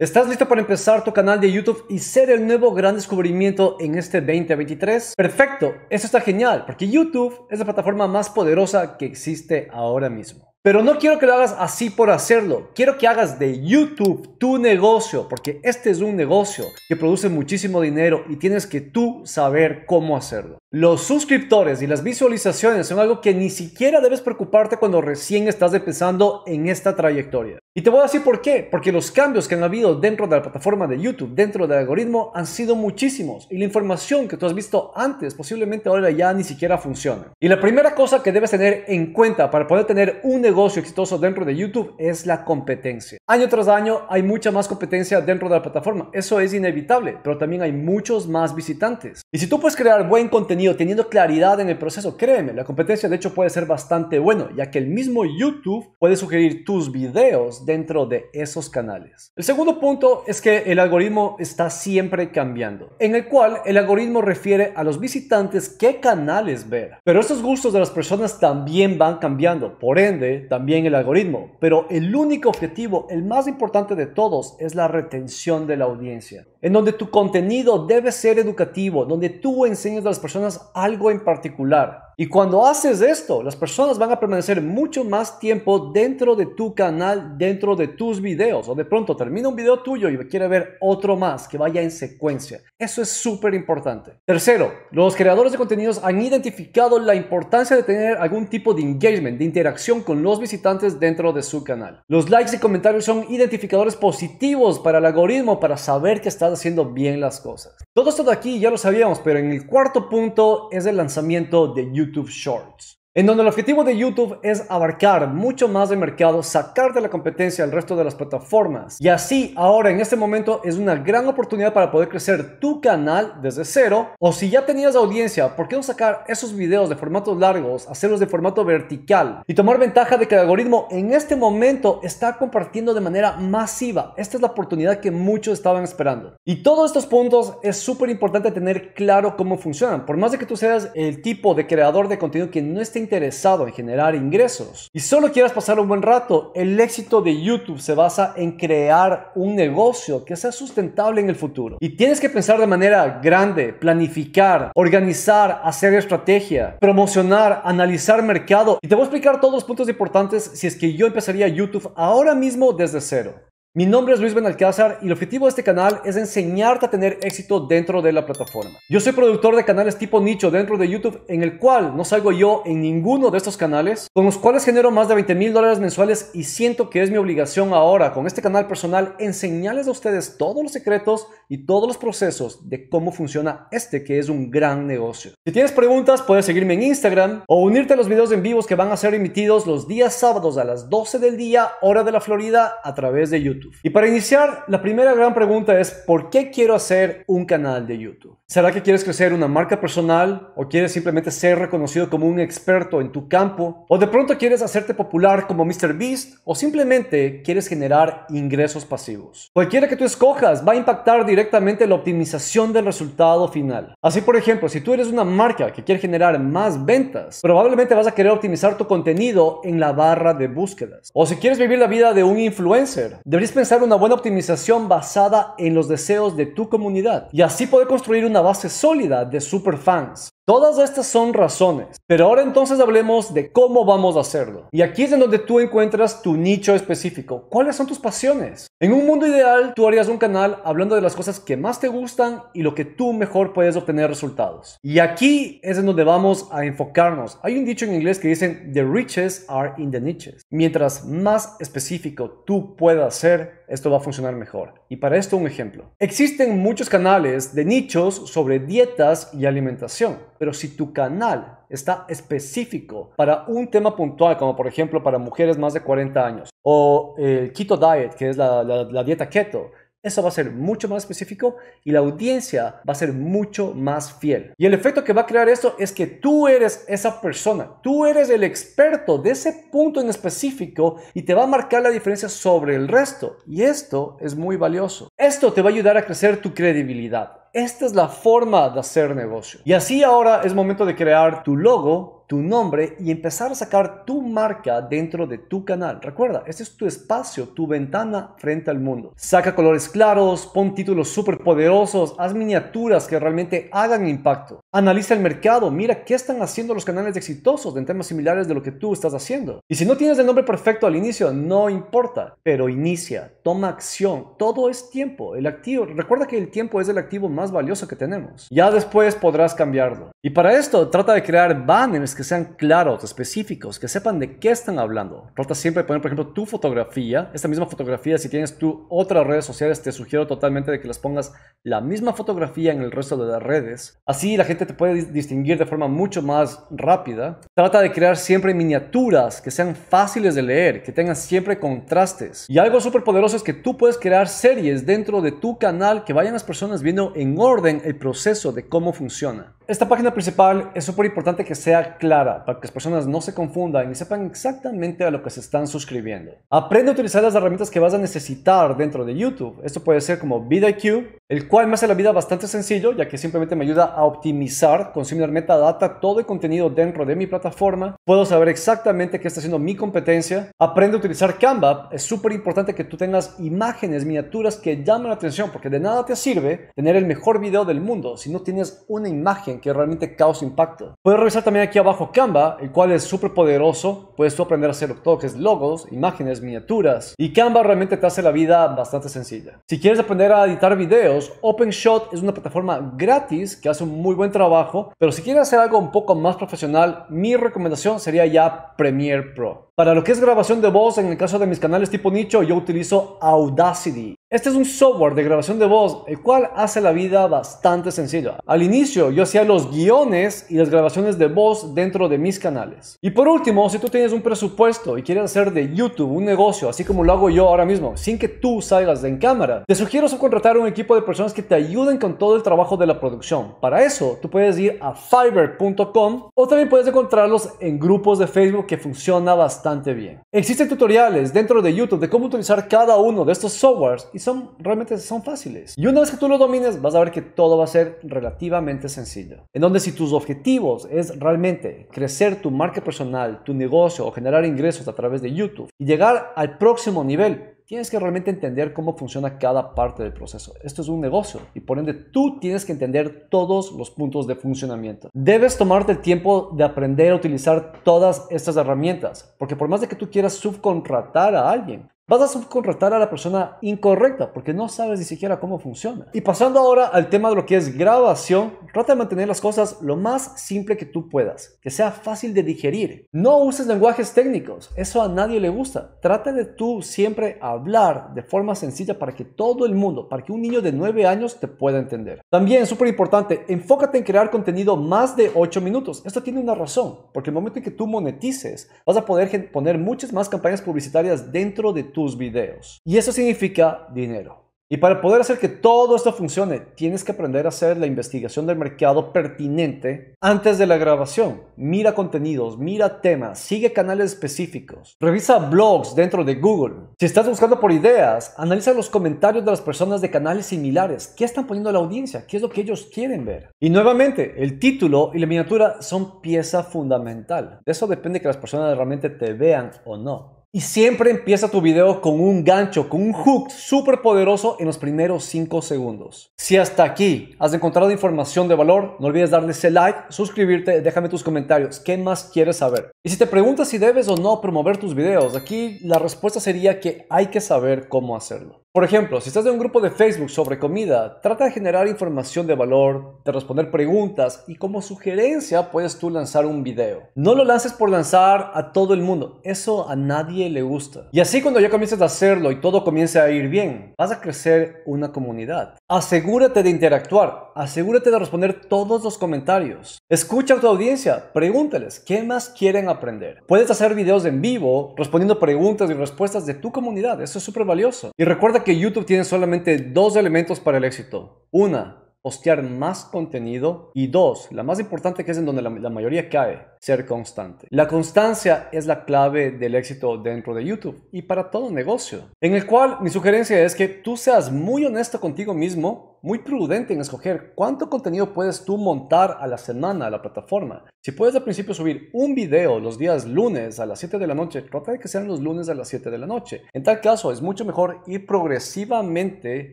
¿Estás listo para empezar tu canal de YouTube y ser el nuevo gran descubrimiento en este 2023? Perfecto, eso está genial, porque YouTube es la plataforma más poderosa que existe ahora mismo. Pero no quiero que lo hagas así por hacerlo. Quiero que hagas de YouTube tu negocio, porque este es un negocio que produce muchísimo dinero y tienes que tú saber cómo hacerlo. Los suscriptores y las visualizaciones son algo que ni siquiera debes preocuparte cuando recién estás empezando en esta trayectoria. Y te voy a decir por qué. Porque los cambios que han habido dentro de la plataforma de YouTube, dentro del algoritmo, han sido muchísimos. Y la información que tú has visto antes posiblemente ahora ya ni siquiera funciona. Y la primera cosa que debes tener en cuenta para poder tener un negocio exitoso dentro de YouTube es la competencia. Año tras año hay mucha más competencia dentro de la plataforma. Eso es inevitable, pero también hay muchos más visitantes. Y si tú puedes crear buen contenido teniendo claridad en el proceso, créeme, la competencia de hecho puede ser bastante bueno, ya que el mismo YouTube puede sugerir tus videos dentro de esos canales. El segundo punto es que el algoritmo está siempre cambiando, en el cual el algoritmo refiere a los visitantes qué canales ver. Pero estos gustos de las personas también van cambiando, por ende, también el algoritmo. Pero el único objetivo, el más importante de todos, es la retención de la audiencia, en donde tu contenido debe ser educativo, donde tú enseñas a las personas algo en particular. Y cuando haces esto, las personas van a permanecer mucho más tiempo dentro de tu canal, dentro de tus videos. O de pronto termina un video tuyo y quiere ver otro más que vaya en secuencia. Eso es súper importante. Tercero, los creadores de contenidos han identificado la importancia de tener algún tipo de engagement, de interacción con los visitantes dentro de su canal. Los likes y comentarios son identificadores positivos para el algoritmo para saber que estás haciendo bien las cosas. Todo esto de aquí ya lo sabíamos, pero en el cuarto punto es el lanzamiento de YouTube. YouTube Shorts en donde el objetivo de YouTube es abarcar mucho más de mercado, sacar de la competencia al resto de las plataformas. Y así, ahora en este momento es una gran oportunidad para poder crecer tu canal desde cero. O si ya tenías audiencia, ¿por qué no sacar esos videos de formatos largos, hacerlos de formato vertical y tomar ventaja de que el algoritmo en este momento está compartiendo de manera masiva? Esta es la oportunidad que muchos estaban esperando. Y todos estos puntos es súper importante tener claro cómo funcionan. Por más de que tú seas el tipo de creador de contenido que no esté interesado en generar ingresos y solo quieras pasar un buen rato, el éxito de YouTube se basa en crear un negocio que sea sustentable en el futuro. Y tienes que pensar de manera grande, planificar, organizar, hacer estrategia, promocionar, analizar mercado. Y te voy a explicar todos los puntos importantes si es que yo empezaría YouTube ahora mismo desde cero. Mi nombre es Luis Benalcázar y el objetivo de este canal es enseñarte a tener éxito dentro de la plataforma. Yo soy productor de canales tipo nicho dentro de YouTube en el cual no salgo yo en ninguno de estos canales, con los cuales genero más de 20 mil dólares mensuales y siento que es mi obligación ahora con este canal personal enseñarles a ustedes todos los secretos y todos los procesos de cómo funciona este que es un gran negocio. Si tienes preguntas puedes seguirme en Instagram o unirte a los videos en vivos que van a ser emitidos los días sábados a las 12 del día hora de la Florida a través de YouTube. Y para iniciar, la primera gran pregunta es, ¿por qué quiero hacer un canal de YouTube? ¿Será que quieres crecer una marca personal o quieres simplemente ser reconocido como un experto en tu campo? ¿O de pronto quieres hacerte popular como MrBeast o simplemente quieres generar ingresos pasivos? Cualquiera que tú escojas va a impactar directamente la optimización del resultado final. Así por ejemplo, si tú eres una marca que quiere generar más ventas, probablemente vas a querer optimizar tu contenido en la barra de búsquedas. O si quieres vivir la vida de un influencer, deberías pensar una buena optimización basada en los deseos de tu comunidad y así poder construir una base sólida de superfans. Todas estas son razones, pero ahora entonces hablemos de cómo vamos a hacerlo. Y aquí es en donde tú encuentras tu nicho específico. ¿Cuáles son tus pasiones? En un mundo ideal, tú harías un canal hablando de las cosas que más te gustan y lo que tú mejor puedes obtener resultados. Y aquí es en donde vamos a enfocarnos. Hay un dicho en inglés que dicen, the riches are in the niches. Mientras más específico tú puedas ser, esto va a funcionar mejor. Y para esto un ejemplo. Existen muchos canales de nichos sobre dietas y alimentación. Pero si tu canal está específico para un tema puntual, como por ejemplo para mujeres más de 40 años, o el keto diet, que es la, la dieta keto, eso va a ser mucho más específico y la audiencia va a ser mucho más fiel. Y el efecto que va a crear esto es que tú eres esa persona, tú eres el experto de ese punto en específico y te va a marcar la diferencia sobre el resto. Y esto es muy valioso. Esto te va a ayudar a crecer tu credibilidad. Esta es la forma de hacer negocio. Y así ahora es momento de crear tu logo tu nombre y empezar a sacar tu marca dentro de tu canal. Recuerda, este es tu espacio, tu ventana frente al mundo. Saca colores claros, pon títulos súper poderosos, haz miniaturas que realmente hagan impacto. Analiza el mercado, mira qué están haciendo los canales exitosos en temas similares de lo que tú estás haciendo. Y si no tienes el nombre perfecto al inicio, no importa, pero inicia, toma acción, todo es tiempo. El activo, recuerda que el tiempo es el activo más valioso que tenemos. Ya después podrás cambiarlo. Y para esto, trata de crear banners que sean claros, específicos, que sepan de qué están hablando. Trata siempre de poner, por ejemplo, tu fotografía. Esta misma fotografía, si tienes tu otras redes sociales, te sugiero totalmente de que las pongas la misma fotografía en el resto de las redes. Así la gente te puede distinguir de forma mucho más rápida. Trata de crear siempre miniaturas que sean fáciles de leer, que tengan siempre contrastes. Y algo súper poderoso es que tú puedes crear series dentro de tu canal que vayan las personas viendo en orden el proceso de cómo funciona. Esta página principal es súper importante que sea clara para que las personas no se confundan y sepan exactamente a lo que se están suscribiendo. Aprende a utilizar las herramientas que vas a necesitar dentro de YouTube. Esto puede ser como VidIQ, el cual me hace la vida bastante sencillo ya que simplemente me ayuda a optimizar con similar metadata todo el contenido dentro de mi plataforma. Puedo saber exactamente qué está haciendo mi competencia. Aprende a utilizar Canva. Es súper importante que tú tengas imágenes, miniaturas que llamen la atención porque de nada te sirve tener el mejor video del mundo si no tienes una imagen que realmente causa impacto. Puedes revisar también aquí abajo Canva, el cual es súper poderoso. Puedes tú aprender a hacer todo logos, imágenes, miniaturas. Y Canva realmente te hace la vida bastante sencilla. Si quieres aprender a editar videos, OpenShot es una plataforma gratis que hace un muy buen trabajo. Pero si quieres hacer algo un poco más profesional, mi recomendación sería ya Premiere Pro. Para lo que es grabación de voz, en el caso de mis canales tipo nicho, yo utilizo Audacity. Este es un software de grabación de voz, el cual hace la vida bastante sencilla. Al inicio yo hacía los guiones y las grabaciones de voz dentro de mis canales. Y por último, si tú tienes un presupuesto y quieres hacer de YouTube un negocio, así como lo hago yo ahora mismo, sin que tú salgas de en cámara, te sugiero subcontratar un equipo de personas que te ayuden con todo el trabajo de la producción. Para eso, tú puedes ir a fiverr.com o también puedes encontrarlos en grupos de Facebook que funciona bastante bien. Existen tutoriales dentro de YouTube de cómo utilizar cada uno de estos softwares son realmente son fáciles. Y una vez que tú lo domines, vas a ver que todo va a ser relativamente sencillo. En donde si tus objetivos es realmente crecer tu marca personal, tu negocio o generar ingresos a través de YouTube y llegar al próximo nivel, tienes que realmente entender cómo funciona cada parte del proceso. Esto es un negocio y por ende tú tienes que entender todos los puntos de funcionamiento. Debes tomarte el tiempo de aprender a utilizar todas estas herramientas, porque por más de que tú quieras subcontratar a alguien, vas a subcontratar a la persona incorrecta porque no sabes ni siquiera cómo funciona. Y pasando ahora al tema de lo que es grabación, trata de mantener las cosas lo más simple que tú puedas, que sea fácil de digerir. No uses lenguajes técnicos, eso a nadie le gusta. Trata de tú siempre hablar de forma sencilla para que todo el mundo, para que un niño de 9 años te pueda entender. También, súper importante, enfócate en crear contenido más de 8 minutos. Esto tiene una razón, porque el momento en que tú monetices, vas a poder poner muchas más campañas publicitarias dentro de tu videos. Y eso significa dinero. Y para poder hacer que todo esto funcione, tienes que aprender a hacer la investigación del mercado pertinente antes de la grabación. Mira contenidos, mira temas, sigue canales específicos, revisa blogs dentro de Google. Si estás buscando por ideas, analiza los comentarios de las personas de canales similares. ¿Qué están poniendo la audiencia? ¿Qué es lo que ellos quieren ver? Y nuevamente, el título y la miniatura son pieza fundamental. De eso depende que las personas realmente te vean o no. Y siempre empieza tu video con un gancho, con un hook súper poderoso en los primeros 5 segundos. Si hasta aquí has encontrado información de valor, no olvides darle ese like, suscribirte, déjame tus comentarios. ¿Qué más quieres saber? Y si te preguntas si debes o no promover tus videos, aquí la respuesta sería que hay que saber cómo hacerlo. Por ejemplo, si estás en un grupo de Facebook sobre comida, trata de generar información de valor, de responder preguntas y como sugerencia puedes tú lanzar un video. No lo lances por lanzar a todo el mundo, eso a nadie le gusta. Y así cuando ya comiences a hacerlo y todo comience a ir bien, vas a crecer una comunidad. Asegúrate de interactuar, asegúrate de responder todos los comentarios. Escucha a tu audiencia, pregúntales qué más quieren aprender. Puedes hacer videos en vivo respondiendo preguntas y respuestas de tu comunidad, eso es súper valioso. Y recuerda que YouTube tiene solamente dos elementos para el éxito. Una, postear más contenido y dos, la más importante que es en donde la, mayoría cae, ser constante. La constancia es la clave del éxito dentro de YouTube y para todo negocio, en el cual mi sugerencia es que tú seas muy honesto contigo mismo muy prudente en escoger cuánto contenido puedes tú montar a la semana a la plataforma. Si puedes al principio subir un video los días lunes a las 7 de la noche, trata de que sean los lunes a las 7 de la noche. En tal caso, es mucho mejor ir progresivamente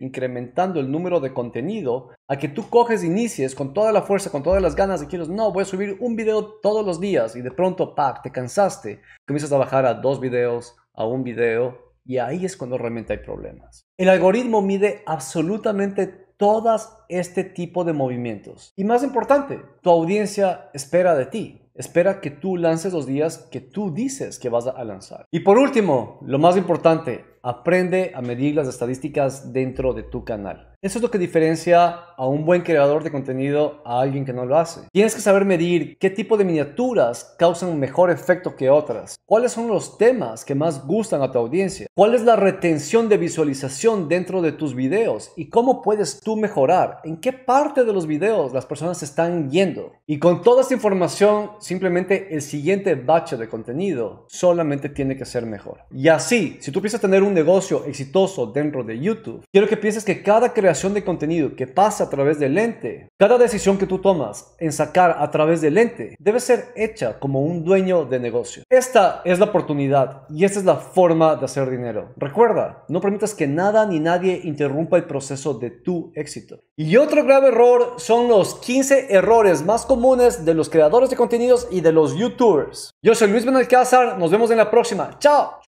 incrementando el número de contenido a que tú coges inicies con toda la fuerza, con todas las ganas y quieres, no, voy a subir un video todos los días y de pronto, ¡pac!, te cansaste. Comienzas a bajar a dos videos, a un video y ahí es cuando realmente hay problemas. El algoritmo mide absolutamente todas este tipo de movimientos. Y más importante, tu audiencia espera de ti. Espera que tú lances los días que tú dices que vas a lanzar. Y por último, lo más importante, aprende a medir las estadísticas dentro de tu canal. Eso es lo que diferencia a un buen creador de contenido a alguien que no lo hace. Tienes que saber medir qué tipo de miniaturas causan mejor efecto que otras, cuáles son los temas que más gustan a tu audiencia, cuál es la retención de visualización dentro de tus videos y cómo puedes tú mejorar, en qué parte de los videos las personas están yendo. Y con toda esta información, simplemente el siguiente batch de contenido solamente tiene que ser mejor. Y así, si tú piensas tener un negocio exitoso dentro de YouTube, quiero que pienses que cada creación de contenido que pasa a través del lente, cada decisión que tú tomas en sacar a través del lente debe ser hecha como un dueño de negocio. Esta es la oportunidad y esta es la forma de hacer dinero. Recuerda, no permitas que nada ni nadie interrumpa el proceso de tu éxito. Y otro grave error son los 15 errores más comunes de los creadores de contenidos y de los youtubers. Yo soy Luis Benalcázar, nos vemos en la próxima. ¡Chao!